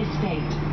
estate.